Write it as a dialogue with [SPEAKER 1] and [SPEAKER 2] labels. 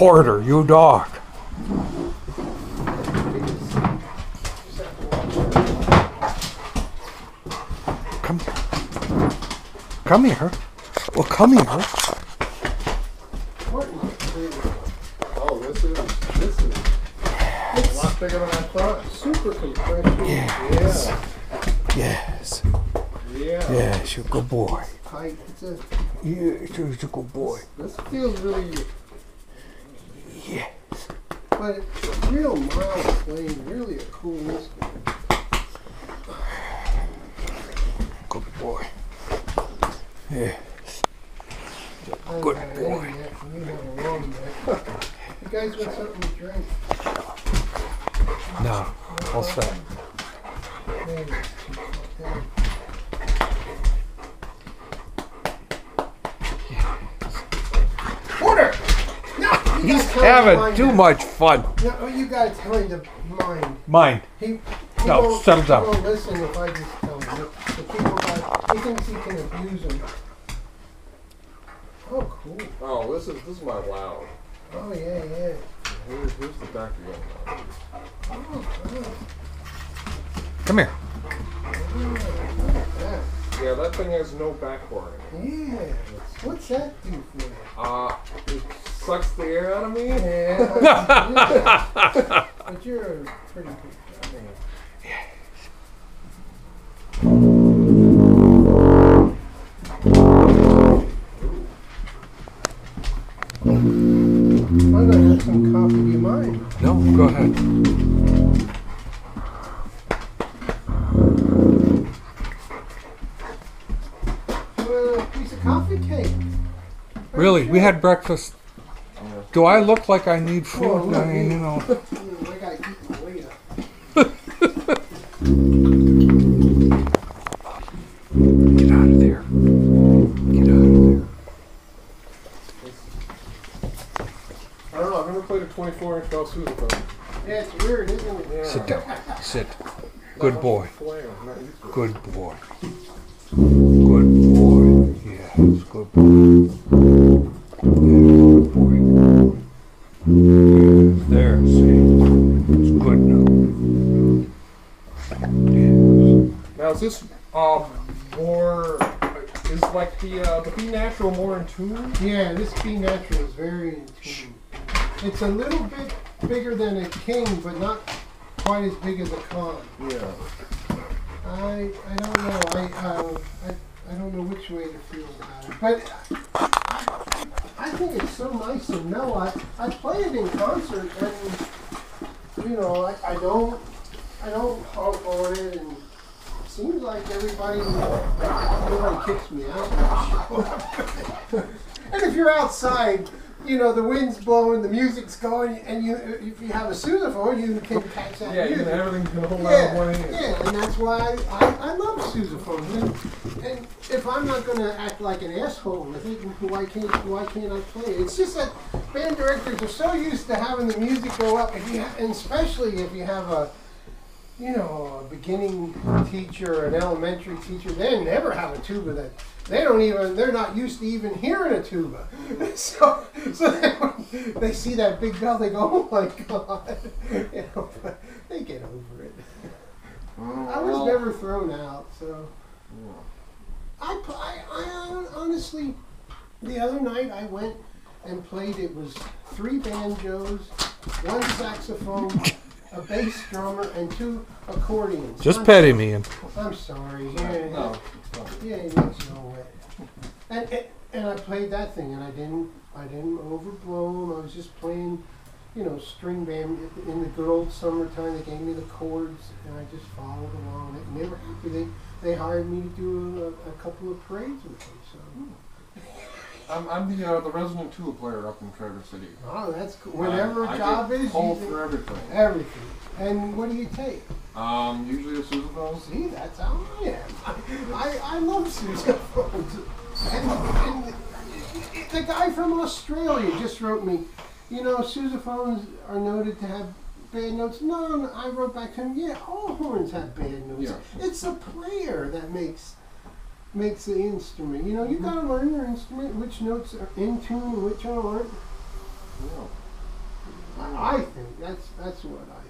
[SPEAKER 1] Porter, you dog. Come, come here. Well, come here.
[SPEAKER 2] Oh, this is this is a lot bigger than I thought.
[SPEAKER 3] Super compression.
[SPEAKER 1] Yes.
[SPEAKER 2] Yeah,
[SPEAKER 1] Yes.
[SPEAKER 2] yeah.
[SPEAKER 1] Yes, you're a good boy.
[SPEAKER 3] Tight. It's a,
[SPEAKER 1] Yes, you're a good boy.
[SPEAKER 3] this feels really,
[SPEAKER 1] Yeah.
[SPEAKER 3] but it's real mild playing. Really a cool whiskey.
[SPEAKER 1] Good boy. Yeah.
[SPEAKER 3] Oh,
[SPEAKER 1] Good boy.
[SPEAKER 3] any yet, and You have a long neck. You guys want something to drink?
[SPEAKER 1] No. All set.
[SPEAKER 3] Hey, okay. Porter! No, you
[SPEAKER 1] He's
[SPEAKER 3] gotta tell him to
[SPEAKER 1] having too
[SPEAKER 3] that.
[SPEAKER 1] much fun.
[SPEAKER 3] No, you gotta tell him to mind.
[SPEAKER 1] Mind.
[SPEAKER 3] He, he
[SPEAKER 1] No,
[SPEAKER 3] won't,
[SPEAKER 1] settle
[SPEAKER 3] he
[SPEAKER 1] down.
[SPEAKER 3] won't listen if I just tell him. The, the people got, he thinks he can abuse him. Oh, cool.
[SPEAKER 2] Oh, this is this is my loud.
[SPEAKER 3] Oh, yeah, yeah.
[SPEAKER 2] Here's, here's the back again.
[SPEAKER 3] Oh, oh,
[SPEAKER 1] Come here.
[SPEAKER 3] yeah.
[SPEAKER 2] Yeah, that thing has no backboard in.
[SPEAKER 3] Yeah. What's that do for you?
[SPEAKER 2] Uh, it sucks the air out of me.
[SPEAKER 3] Yeah. but you're a pretty good guy. I'm gonna have some coffee. Do you mind?
[SPEAKER 1] No, go ahead.
[SPEAKER 3] A piece of coffee cake.
[SPEAKER 1] Really, we had breakfast. Do I look like I need food?
[SPEAKER 3] Well,
[SPEAKER 1] I mean, you know.
[SPEAKER 3] I gotta keep my weight up.
[SPEAKER 1] Get out of there. Get out of there.
[SPEAKER 2] I don't know. I've never played a 24 inch Bell Sousaphone.
[SPEAKER 3] Yeah, it's weird, isn't it?
[SPEAKER 2] Yeah.
[SPEAKER 1] Sit down. Sit. Good boy.
[SPEAKER 2] Playing. I'm not used to it.
[SPEAKER 1] Good boy. There, see? It's good now.
[SPEAKER 2] Now is this um more is like the uh, the B natural more in tune?
[SPEAKER 3] Yeah, this B natural is very in tune. It's a little bit bigger than a king, but not quite as big as a Conn.
[SPEAKER 2] Yeah.
[SPEAKER 3] I I don't know. I uh, I, I don't know which way to feel about it, but I, I think it's so nice and mellow. I, I play it in concert, and you know I, I don't I don't honk on it, and it seems like everybody nobody kicks me out. and if you're outside. You know the wind's blowing, the music's going, and you if you have a sousaphone, you can catch that
[SPEAKER 2] Yeah, you
[SPEAKER 3] music.
[SPEAKER 2] can, everything can hold out
[SPEAKER 3] Yeah,
[SPEAKER 2] in one hand.
[SPEAKER 3] yeah, and that's why I, I, I love sousaphones. And, and if I'm not going to act like an asshole with it, why can't why can't I play it? It's just that band directors are so used to having the music go up, if you ha- and especially if you have a you know a beginning teacher, an elementary teacher, they never have a tuba that. They don't even, they're not used to even hearing a tuba. So, so they, they see that big bell, they go, oh my God. You know, but they get over it. I was never thrown out, so. I, I, I honestly, the other night I went and played. It was three banjos, one saxophone, a bass drummer, and two accordions.
[SPEAKER 1] Just
[SPEAKER 3] I'm,
[SPEAKER 1] petting me and
[SPEAKER 3] I'm sorry. Yeah,
[SPEAKER 2] No, it's
[SPEAKER 3] yeah, it makes no way. And, and and I played that thing, and I didn't I didn't overblow them. I was just playing, you know, string band in the good old summertime. They gave me the chords, and I just followed along. And they were happy. They they hired me to do a, a couple of parades with them. So
[SPEAKER 2] I'm, I'm the uh, the resident tuba player up in Traverse City.
[SPEAKER 3] oh, that's cool. Whenever
[SPEAKER 2] I,
[SPEAKER 3] a job
[SPEAKER 2] get
[SPEAKER 3] is, you
[SPEAKER 2] for everything.
[SPEAKER 3] everything. And what do you take?
[SPEAKER 2] Um, usually the sousaphones.
[SPEAKER 3] See, that's how I am. I, I love sousaphones. And, and the guy from Australia just wrote me, you know, sousaphones are noted to have bad notes. No, no, I wrote back to him, yeah, all horns have bad notes.
[SPEAKER 2] Yeah.
[SPEAKER 3] It's the player that makes makes the instrument. You know, you mm-hmm. gotta learn your instrument, which notes are in tune and which aren't.
[SPEAKER 2] No, I think
[SPEAKER 3] that's that's what I